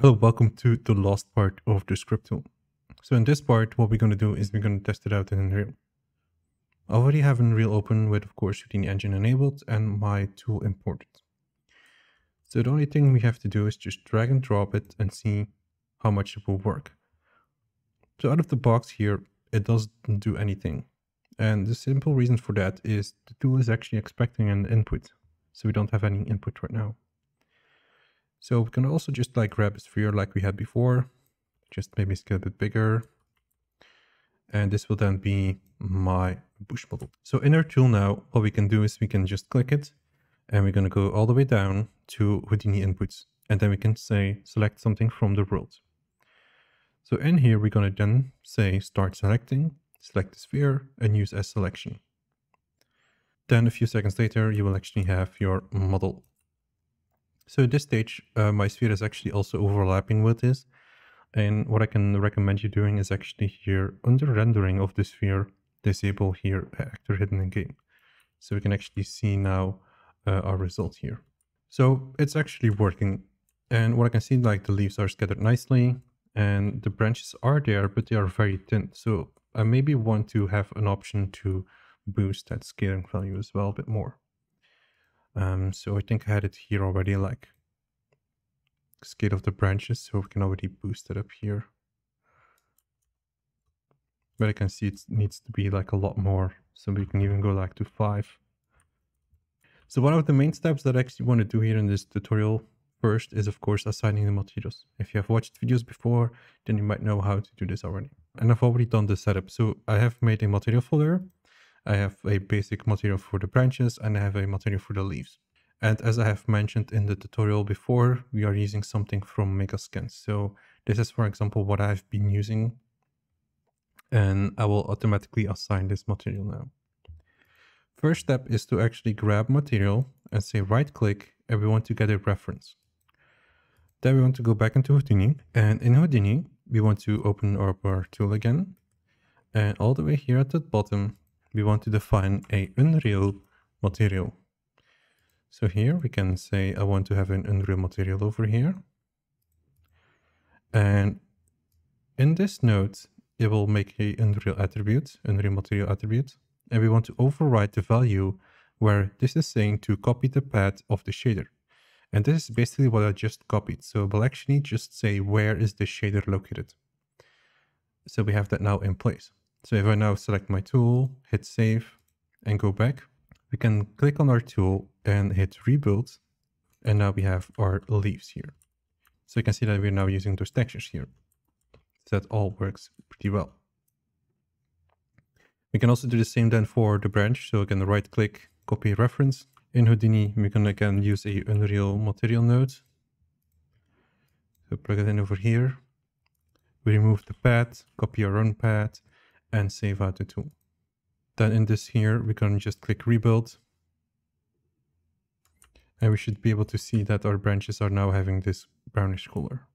Hello, welcome to the last part of the script tool. So in this part, what we're going to do is we're going to test it out in Unreal. I already have Unreal open with, of course, Houdini Engine enabled and my tool imported. So the only thing we have to do is just drag and drop it and see how much it will work. So out of the box here, it doesn't do anything. And the simple reason for that is the tool is actually expecting an input. So we don't have any input right now. So we can also just like grab a sphere like we had before, just maybe scale a bit bigger. And this will then be my bush model. So in our tool now, what we can do is we can just click it and we're going to go all the way down to Houdini inputs. And then we can say, select something from the world. So in here, we're going to then say start selecting, select the sphere and use as selection. Then a few seconds later, you will actually have your model so at this stage, uh, my sphere is actually also overlapping with this. And what I can recommend you doing is actually here under rendering of the sphere, disable here actor hidden in game. So we can actually see now uh, our result here. So it's actually working. And what I can see, like the leaves are scattered nicely and the branches are there, but they are very thin. So I maybe want to have an option to boost that scaling value as well a bit more. Um, so I think I had it here already, like scale of the branches, so we can already boost it up here. But I can see it needs to be like a lot more, so we can even go like to five. So one of the main steps that I actually want to do here in this tutorial first is of course assigning the materials. If you have watched videos before, then you might know how to do this already. And I've already done the setup. So I have made a material folder I have a basic material for the branches and I have a material for the leaves. And as I have mentioned in the tutorial before, we are using something from Megascans. So this is, for example, what I've been using. And I will automatically assign this material now. First step is to actually grab material and say right click and we want to get a reference. Then we want to go back into Houdini and in Houdini, we want to open our, our tool again. And all the way here at the bottom, we want to define a Unreal material. So here we can say I want to have an Unreal material over here. And in this node, it will make a Unreal attribute, Unreal material attribute. And we want to override the value where this is saying to copy the path of the shader. And this is basically what I just copied. So we'll actually just say where is the shader located. So we have that now in place. So if I now select my tool, hit save and go back, we can click on our tool and hit rebuild. And now we have our leaves here. So you can see that we're now using those textures here. So that all works pretty well. We can also do the same then for the branch. So again, right click, copy reference. In Houdini, we can again use a Unreal material node. So plug it in over here. We remove the path, copy our own path, and save out the tool. Then in this here, we can just click rebuild. And we should be able to see that our branches are now having this brownish color.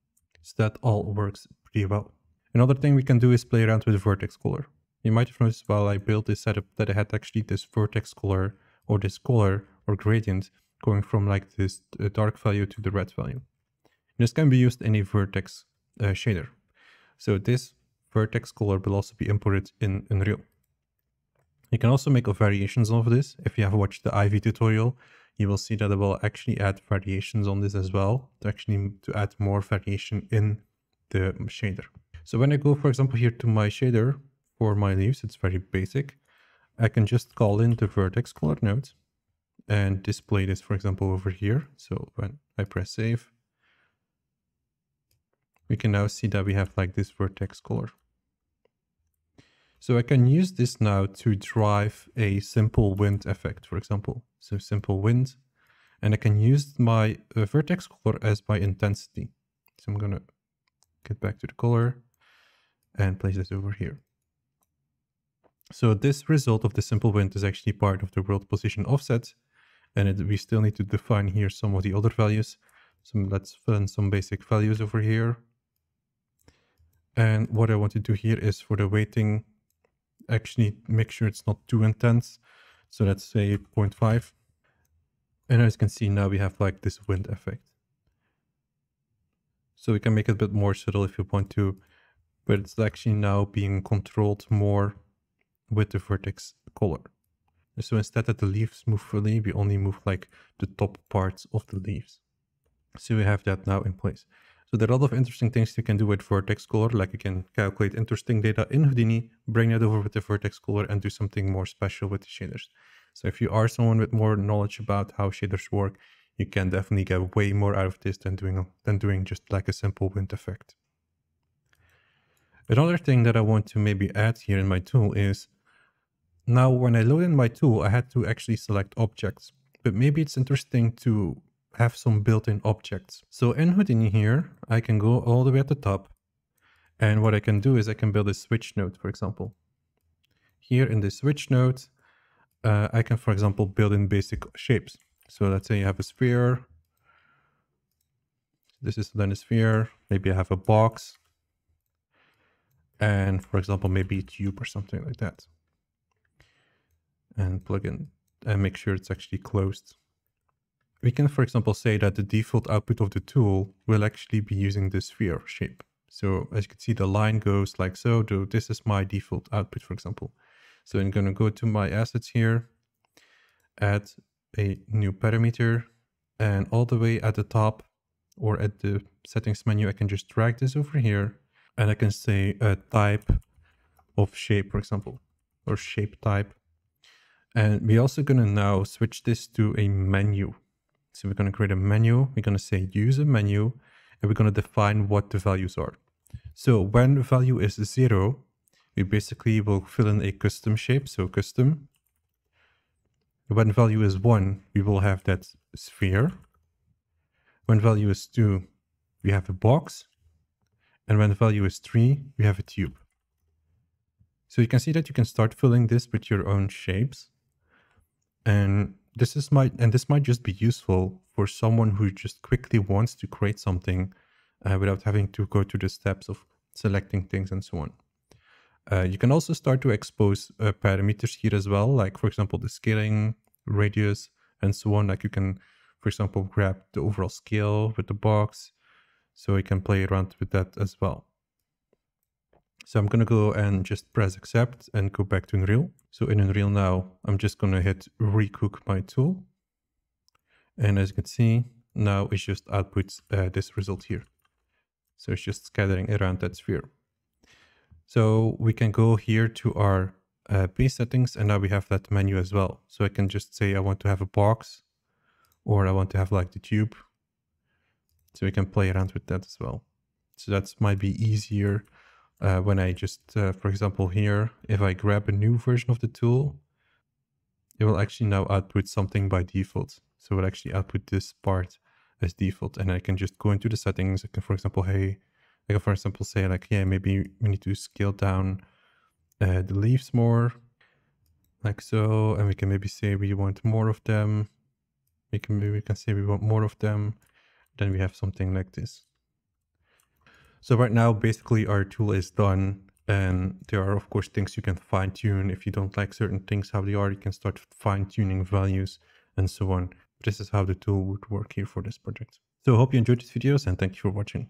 So that all works pretty well. Another thing we can do is play around with vertex color. You might have noticed while I built this setup that I had actually this vertex color or this color or gradient going from like this uh, dark value to the red value. This can be used in a vertex uh, shader. So this vertex color will also be imported in Unreal. You can also make variations of this. If you have watched the ivy tutorial, you will see that I will actually add variations on this as well to actually to add more variation in the shader. So when I go, for example, here to my shader for my leaves, it's very basic. I can just call in the vertex color node and display this, for example, over here. So when I press save, we can now see that we have like this vertex color. So I can use this now to drive a simple wind effect, for example. So simple wind. And I can use my uh, vertex color as my intensity. So I'm to get back to the color and place this over here. So this result of the simple wind is actually part of the world position offset. And it, we still need to define here some of the other values. So let's fill in some basic values over here. And what I want to do here is for the weighting actually make sure it's not too intense. So let's say 0.5. And as you can see now we have like this wind effect. So we can make it a bit more subtle if you want to, but it's actually now being controlled more with the vertex color. So instead that the leaves move fully, we only move like the top parts of the leaves. So we have that now in place. So there are a lot of interesting things you can do with vertex color, like you can calculate interesting data in Houdini, bring that over with the vertex color and do something more special with the shaders. So if you are someone with more knowledge about how shaders work, you can definitely get way more out of this than doing, than doing just like a simple wind effect. Another thing that I want to maybe add here in my tool is now, when I load in my tool, I had to actually select objects, but maybe it's interesting to have some built-in objects. So in Houdini here, I can go all the way at the top. And what I can do is I can build a switch node, for example. Here in the switch node, uh, I can, for example, build in basic shapes. So let's say you have a sphere. This is then a sphere. Maybe I have a box. And for example, maybe a tube or something like that and plug in and make sure it's actually closed. We can, for example, say that the default output of the tool will actually be using the sphere shape. So as you can see, the line goes like so. This is my default output, for example. So I'm going to go to my assets here, add a new parameter, and all the way at the top or at the settings menu, I can just drag this over here and I can say a type of shape, for example, or shape type. And we're also going to now switch this to a menu. So we're going to create a menu. We're going to say use a menu and we're going to define what the values are. So when the value is zero, we basically will fill in a custom shape. So custom. When value is one, we will have that sphere. When value is two, we have a box. And when the value is three, we have a tube. So you can see that you can start filling this with your own shapes. And this is might and this might just be useful for someone who just quickly wants to create something uh, without having to go through the steps of selecting things and so on. Uh, you can also start to expose uh, parameters here as well, like for example, the scaling, radius, and so on. Like you can, for example, grab the overall scale with the box. So you can play around with that as well. So I'm going to go and just press accept and go back to Unreal. So in Unreal now, I'm just going to hit recook my tool. And as you can see, now it just outputs uh, this result here. So it's just scattering around that sphere. So we can go here to our uh, base settings and now we have that menu as well. So I can just say I want to have a box or I want to have like the tube. So we can play around with that as well. So that might be easier uh, when I just, uh, for example, here, if I grab a new version of the tool, it will actually now output something by default. So it will actually output this part as default. And I can just go into the settings. I can, for example, hey, I can, for example, say like, yeah, maybe we need to scale down uh, the leaves more, like so. And we can maybe say we want more of them. We can maybe we can say we want more of them. Then we have something like this. So right now, basically our tool is done and there are of course things you can fine tune. If you don't like certain things how they are, you can start fine tuning values and so on. This is how the tool would work here for this project. So I hope you enjoyed these videos and thank you for watching.